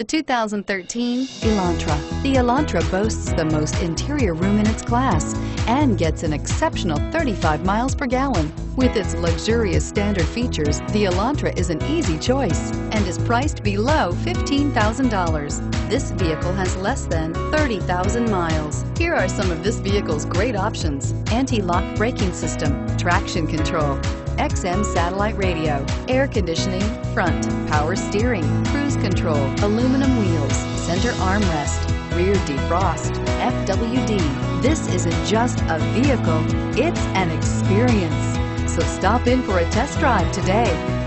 The 2013 Elantra. The Elantra boasts the most interior room in its class and gets an exceptional 35 miles per gallon. With its luxurious standard features, the Elantra is an easy choice and is priced below $15,000. This vehicle has less than 30,000 miles. Here are some of this vehicle's great options. Anti-lock braking system, traction control, XM satellite radio, air conditioning, front, power steering, cruise control, aluminum wheels, center armrest, rear defrost, FWD. This isn't just a vehicle, it's an experience. So stop in for a test drive today.